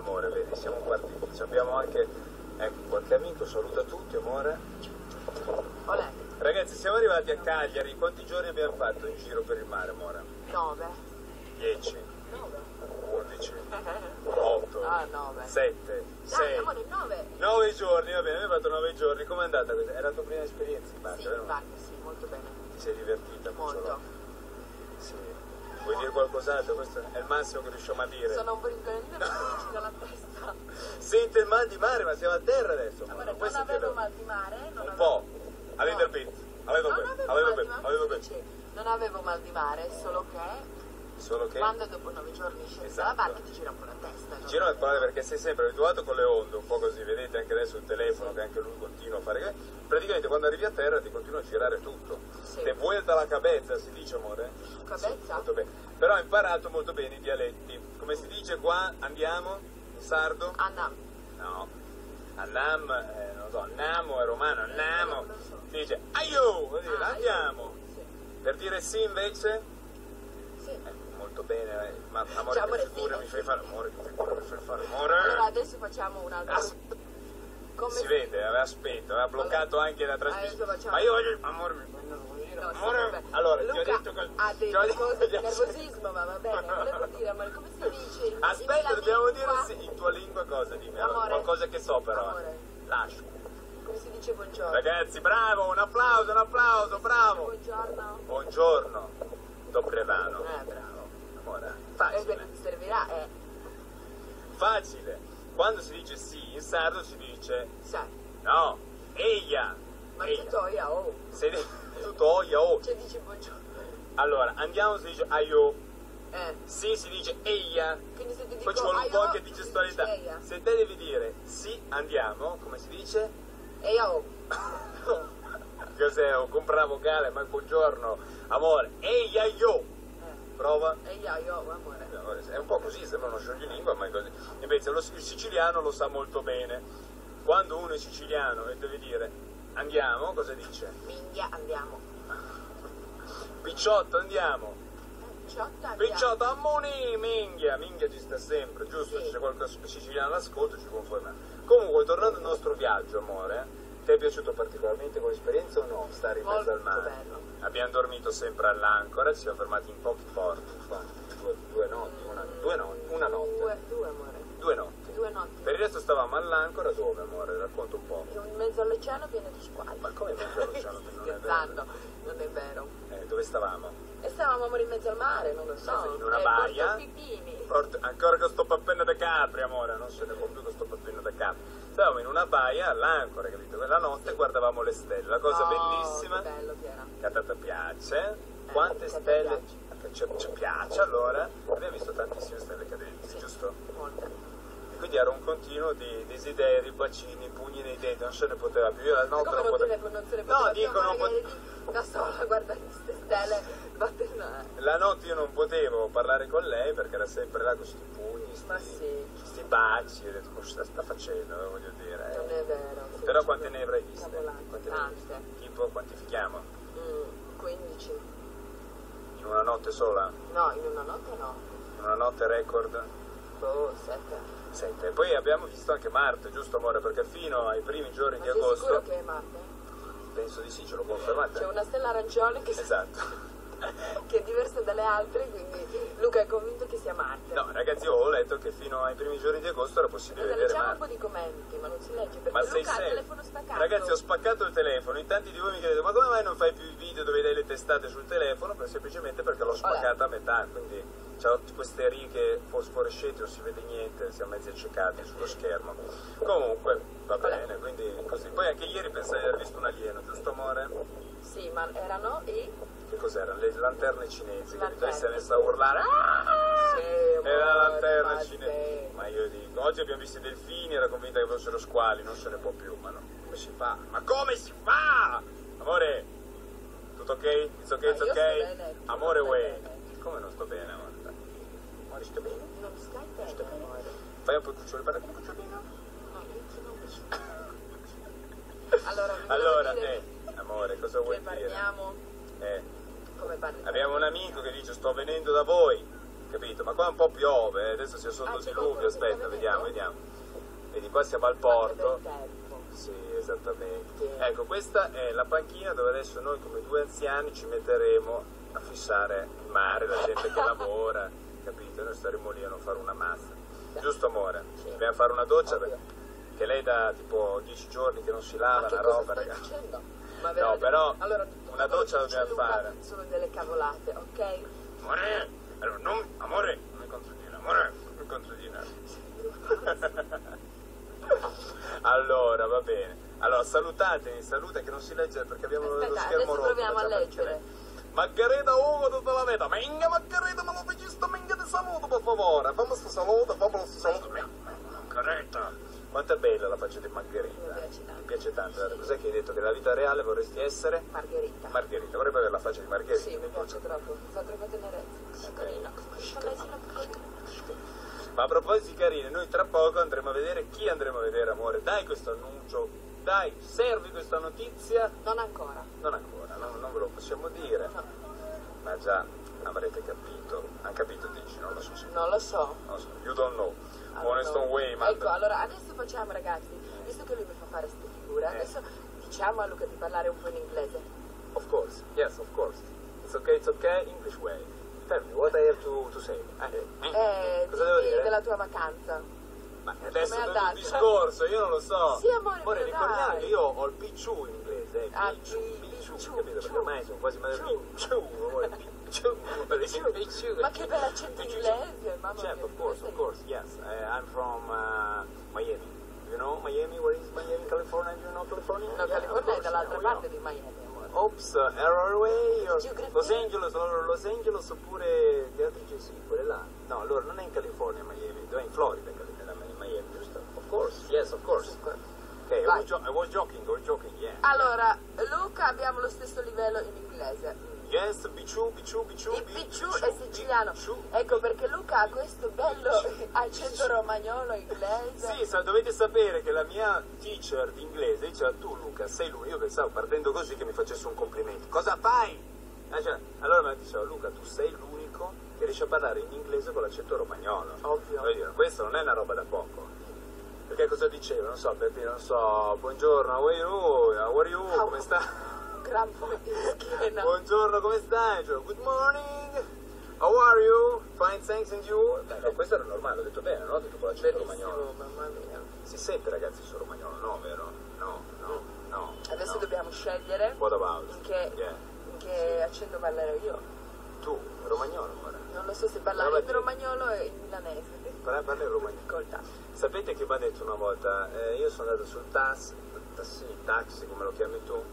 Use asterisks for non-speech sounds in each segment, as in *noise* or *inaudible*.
amore, vedi, siamo partiti. Abbiamo anche, ecco, qualche amico, saluta tutti, amore. Olè, Ragazzi, siamo arrivati a Cagliari, quanti giorni abbiamo fatto in giro per il mare, amore? 9. 10, 9. 11, 8, Ah, 9. 7, Dai, 6, amore, 9. 9 giorni, va bene, abbiamo fatto 9 giorni, com'è andata questa? Era la tua prima esperienza in barca, Sì, vero? infatti, sì, molto bene. Ti sei divertita? Molto. Sì. Vuoi dire qualcos'altro? Questo è il massimo che riusciamo a dire. Sono un incognita perché mi gira la testa. Sente il mal di mare, ma siamo a terra adesso. Amore, non non avevo mal di mare. Non Un avevo... po', a little bit, a little bit, a little bit, a little bit. Non avevo mal di mare, solo che Solo che quando dopo 9 giorni scendi Esatto. dalla barca ti gira un po' la testa. no? giro le parole perché sei sempre abituato con le onde, un po' così, vedete anche adesso il telefono che anche lui continua a fare. Praticamente quando arrivi a terra ti continua a girare tutto. Sì. Te vuelta la cabezza, si dice amore? Cabezza? Sì, molto bene. Però ho imparato molto bene i dialetti. Come si dice qua, andiamo? In sardo? Anna, No. Annam, eh, non so, annamo è romano, so. Si dice vuol dire Ah, andiamo. Sì. Per dire sì invece? Sì. Eh, bene, eh. ma amore, Cioè, amore, figura mi fai fare? Amore, che figura mi fai fare? Amore! Allora adesso facciamo un altro. Ah, Come si vede, aveva spento, aveva bloccato anche la trasmissione. facciamo- Ma io voglio. Amore, mi No, Amore, allora, ti ho Luca detto che. ha ti ho detto che- di nervosismo, ma va bene. Volevo dire, amore, come si dice? Aspetta, dobbiamo dire in tua lingua cosa dimmi. Allora, qualcosa che so però. Amore. Lascio. Come si dice buongiorno? Ragazzi, bravo, un applauso, un applauso, bravo. Buongiorno. Buongiorno, Dobrevano. Eh, bravo. Amore, E facile. quello ti servirà è, Facile. Quando si dice sì, in sardo si dice sai, no, eia. ma eia. tutto io, oh. Se di- tutto oia, oh. Cioè dici buongiorno. Allora, andiamo si dice aio. Eh, Sì si dice eia. quindi se ti dico Poi ci vuole un po' anche di gestualità. eia. Se te devi dire sì, andiamo, come si dice? E io, oh. *laughs* Cos'è? Un compra vocale, ma buongiorno. Amore, eia io. Prova. e io, io, amore. È un po' così, sembra uno scioglilingua, ma è così. Invece lo- il siciliano lo sa molto bene. Quando uno è siciliano e deve dire andiamo, cosa dice? Minghia, andiamo. *laughs* Picciotto, andiamo. Picciotto, andiamo. Picciotto, ammoni, minghia. Minghia ci sta sempre, giusto? Sì. Se c'è qualcosa siciliano all'ascolto ci conferma. Comunque, tornando al nostro viaggio, amore, ti è piaciuto particolarmente come esperienza o no? Stare in mezzo Molto al mare? bello. Abbiamo dormito sempre all'ancora, ci siamo fermati in pochi porti, due, due notti, una, due notti, una notte, Due, due, amore. due notti. Due notti. Per il resto stavamo all'ancora dove, amore? Racconta un po'. In mezzo all'oceano pieno di squali. Ma come in mezzo all'oceano non è *laughs* Scherzando, non è vero. Eh, dove stavamo? E stavamo amore in mezzo al mare, non lo so. In una Eh, baia? Porto Pipini. Porto- ancora con sto pappino da Capri, amore, non se ne può più con sto pappino da Capri. Stavamo in una baia all'ancora, capito? Quella notte guardavamo le stelle. La cosa Oh, bellissima, che bello che era. che a te piace, quante che a te stelle... ci, ci piace allora, abbiamo visto tantissime stelle cadenti, giusto? Molte. Quindi era un continuo di desideri, bacini, pugni nei denti, non se ne poteva più. Io la notte non non, te potevo... ne, non se ne No, poteva più, dico, non pot- da sola a guardare queste stelle. batte- no, eh. La notte io non potevo parlare con lei perché era sempre là con questi pugni, Ma sti, sì, sti baci, ho detto cosa sta facendo, voglio dire. non è vero. sì, Però quante ne avrai viste? Quante ne viste? Tipo quantifichiamo? Mm, 15. In una notte sola? No, in una notte no. In una notte record? Boh, 7. Senti, e poi abbiamo visto anche Marte, giusto amore? Perché fino ai primi giorni Ma di agosto, sicuro che è Marte? penso di sì, ce lo confermate? C'è una stella arancione che, Esatto. *laughs* *laughs* che è diversa dalle altre, quindi Luca è convinto che sia Marte. No, ragazzi, io ho letto che fino ai primi giorni di agosto era possibile Allora, vedere leggiamo un Marte. po' di commenti, ma non si legge perché Ma sei Luca ha il telefono staccato. Ragazzi, ho spaccato il telefono. In tanti di voi mi chiedete, ma come mai non fai più i video dove dai le testate sul telefono? Beh, semplicemente perché l'ho spaccata a metà, quindi c'ho queste righe fosforescenti, non si vede niente, siamo mezzi accecati sullo schermo. Comunque, va bene, quindi così. Poi anche ieri pensai di aver visto un alieno, giusto amore? Sì, ma erano i... Che cos'erano? Le lanterne cinesi, che Lanterne. si è messa a urlare. Sì, Era la lanterna cinese. Ma io dico, oggi abbiamo visto i delfini, era convinta che fossero squali, non se ne può più, ma no. Come si fa? Ma come si fa? Amore, tutto ok? It's ok, it's ok? sto bene, tu Amore, non way. bene. Come non sto bene, amore? Amore, sto bene? Non stai bene, amore. Fai un po' il cucciolo, parla come cucciolino. No, io così. *laughs* Allora, mi Allora, dire eh, amore, cosa che vuoi dire? parliamo... Eh? Abbiamo un amico che dice sto venendo da voi. capito? Ma qua un po' piove, eh, adesso sotto Ah, c'è qualcuno che aspetta, vediamo, vediamo. Vedi, qua siamo al porto. Sì, esattamente. Ecco, questa è la panchina dove adesso noi come due anziani ci metteremo a fissare il mare, la gente che *laughs* lavora, capito? Noi staremo lì a non fare una mazza. Giusto amore? Dobbiamo fare una doccia che lei da tipo 10 giorni che non si lava cosa roba, stai raga. dicendo? Ma No, però allora, una doccia dobbiamo fare. Sono delle cavolate, ok? Amore, allora, non, amore, non mi contraddire, amore, non mi contraddire. *laughs* allora, va bene. Allora, salutatemi, saluta che non si legge perché abbiamo lo Aspetta, schermo adesso rotto. proviamo a leggere. Margherita Ugo tutta la vita, minga Margherita, ma lo regista, minga ti saluto per favore, fammi sto saluto, fammi sto saluto. Margherita. Quanto è bella la faccia di Margherita. Mi piace tanto. Mi piace tanto. Cos'è che hai detto che nella vita reale vorresti essere? Margherita. Margherita, vorrebbe avere la faccia di Margherita. Sì, mi piace troppo, mi fa troppo tenerezza. Carina, Ma a proposito di carine, noi tra poco andremo a vedere chi andremo a vedere, amore. Dai questo annuncio, dai, servi questa notizia. Non ancora. Non ancora, non, non ve lo possiamo dire. No, Ma già avrete capito. Han capito, dici, non lo so. se- non lo so. Non lo so. You don't know. Allora, Honest on way, man. Ecco, allora adesso facciamo ragazzi, visto che lui mi fa fare queste figure, Eh. adesso diciamo a Luca di parlare un po' in inglese. Of course, yes, of course. It's okay, it's okay, English way. Tell me, what I have to, to say? Eh, Eh, Cosa devo dire? della tua vacanza. Ma adesso andata? un discorso, io non lo so. Sì, amore, Amore, ricordiamo che io ho il P2 in inglese, eh, Ah, P2, P- P2, P2, capito? Perché ormai sono quasi madre P2, amore, P2, P2. Ma che bell'accento inglese, mamma Certo, mia. of course, of course, yes. Uh, I'm from uh, Miami. You know Miami? Where is Miami, California? Do you know California? No, Yeah, California è dall'altra yeah, parte di Miami. Ops, uh, or Geografia. Los Angeles, Los Angeles oppure che altri sì, quelle là. No, allora non è in California Miami, dov'è in Florida Miami, giusto? Of course, yes, of course. Okay, I was, I was joking, I was joking, yeah. Allora, Luca abbiamo lo stesso livello in inglese. Yes, Bichu, Bichu, Bichu, Il picciù è siciliano. Bichu. Ecco perché Luca ha questo bello *laughs* accento romagnolo inglese. Sì, sa- dovete sapere che la mia teacher di inglese diceva tu Luca sei lui, io pensavo partendo così che mi facesse un complimento. Cosa fai? Ah, cioè, allora mi diceva Luca tu sei l'unico che riesce a parlare in inglese con l'accento romagnolo. Ovvio. Voglio dire, questo non è una roba da poco. Perché cosa diceva? Non so, per dire, non so, buongiorno, how are you? How are you? Come sta? Gran po' di schiena. Buongiorno, come stai? Good morning. How are you? Fine, thanks and you? Beh, no, questo era normale, ho detto bene, no? Ho detto con l'accento romagnolo. Mamma mia. Si sente ragazzi sul romagnolo, no, vero? No, no, no. Adesso no. dobbiamo scegliere What about? in che, Yeah. in che accento parlerò io. Tu, romagnolo, guarda. Non lo so se parlare in romagnolo o in milanese. Parla, parla in romagnolo. Difficoltà. Sapete che mi ha detto una volta, eh, io sono andato sul taxi, tassi, taxi come lo chiami tu,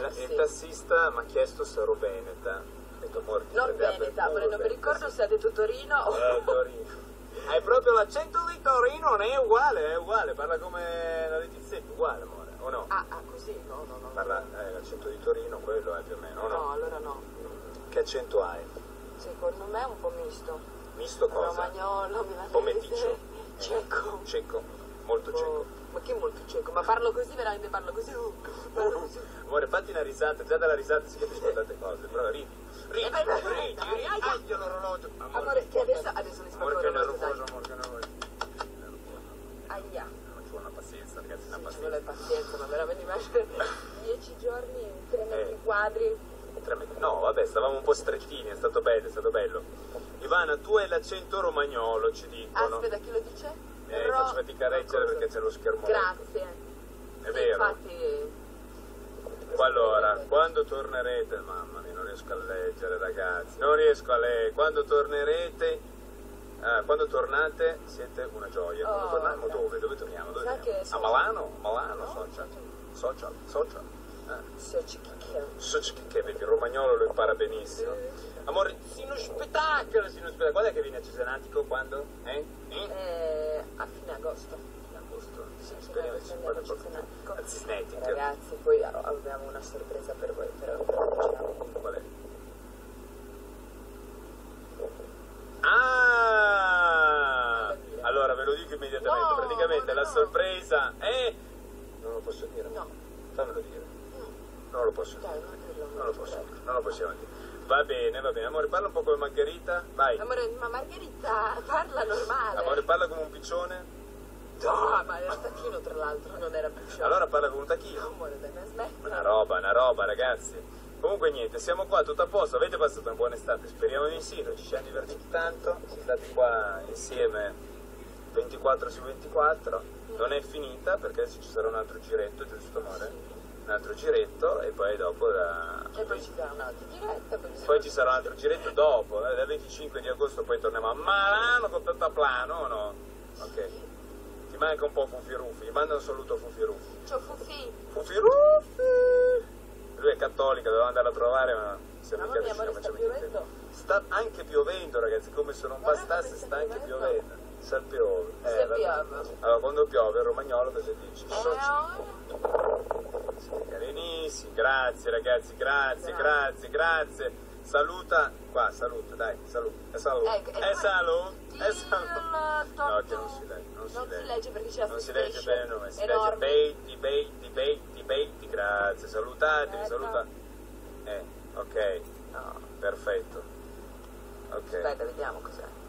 Taxi? e il tassista mi ha chiesto se ero veneta. Ho detto, amore, ti Non Veneta, amore, non mi ricordo se ha detto Torino o... Eh, *laughs* Torino. Hai proprio l'accento di Torino, non è uguale, è uguale, parla come la Letizia, uguale amore, o no? Ah, ah, così? No, no, no. Parla eh, l'accento di Torino, quello è più o meno, o No, no? allora no. Che accento hai? Secondo me è un po' misto. Misto cosa? Romagnolo, milanese, po' meticcio. *laughs* cieco. Cieco, molto cieco. Ma che molto cieco? Ma parlo così, veramente parlo così. uh, parlo così. Amore, fatti una risata, già dalla risata si capiscono tante cose, però ridi. Ridi, Eh, ridi, ridi, taglia l'orologio. Amore, che adesso, adesso mi Amore, spacco che le cose, dai. nervoso, amore, che nervoso. Aia. Non ci vuole una pazienza, ragazzi, una Sì, ci pazienza. vuole pazienza, ma veramente immagino 10 *laughs* giorni in 3 metri Eh. quadri. No, vabbè, stavamo un po' strettini, è stato bello, è stato bello. Ivana, tu hai l'accento romagnolo, ci dicono. Aspetta, chi lo dice? Eh, faccio fatica a leggere perché c'è lo schermo. Grazie. È vero. Infatti, Allora, quando tornerete, mamma mia, non riesco a leggere, ragazzi, non riesco a leggere. Quando tornerete, ah, quando tornate, siete una gioia. Quando Oh, torniamo grazie. dove? Dove torniamo? Dove A sono- Milano? Milano, social. Social, social. Eh. se ci chicchia. So che, che vedi, il romagnolo lo impara benissimo. Amore, sino spettacolo, sino spettacolo. Quando è che viene a Cesenatico? Quando? Eh? Eh? Eh, a fine agosto. In agosto. Sì, speriamo che andiamo vada a Cisnetic. Ragazzi, poi abbiamo una sorpresa per voi, però. Qual è? Ah! Allora ve lo dico immediatamente, No, praticamente no, la no. sorpresa è... Non lo posso dire? No. Fammelo dire. No. Non lo posso dire. Dai, non dirlo. Non lo posso dire. Non lo possiamo dire. Va bene, va bene. Amore, parla un po' come Margherita. Vai. Amore, ma Margherita parla normale. Amore, parla come un piccione. No, ma era tacchino tra l'altro, non era più sciolto. Allora parla come un tacchino. Amore, dai, ma smetti. Una roba, una roba, ragazzi. Comunque niente, siamo qua, tutto a posto. Avete passato una buona estate? Speriamo di sì, noi ci siamo divertiti tanto. Siamo stati qua insieme 24 su 24. Non è finita perché ci sarà un altro giretto, giusto amore? Un altro giretto e poi dopo da... E poi ci sarà un'altra diretta, poi ci Poi ci sarà un altro giretto dopo, eh, dal 25 di agosto poi torniamo a Milano con Plano o no? Ok. Ti manca un po' Fufi Ruffi, manda un saluto a Fufi Ruffi. Ciao Fufi. Fufi Ruffi! Lui è cattolica, doveva andare a trovare, ma amore, non sta facciamo niente. Sta anche piovendo, ragazzi, come se non Guarda bastasse, sta anche piovendo. piovendo. Sa piove. Se vabbè. piove. Allora, quando piove il romagnolo cosa dici? Eh, Benissimo, benissimo, grazie ragazzi, grazie, grazie, grazie. Saluta, qua, saluta, dai, saluta, è saluta, ecco, ecco, eh, è saluta, eh, è saluta. No, che non si legge, non si, legge. perché c'è la Non si legge bene il nome, si legge Beiti, Beiti, Beiti, Beiti, grazie, salutatevi, saluta. Eh, ok, no, perfetto. Ok. Aspetta, vediamo cos'è.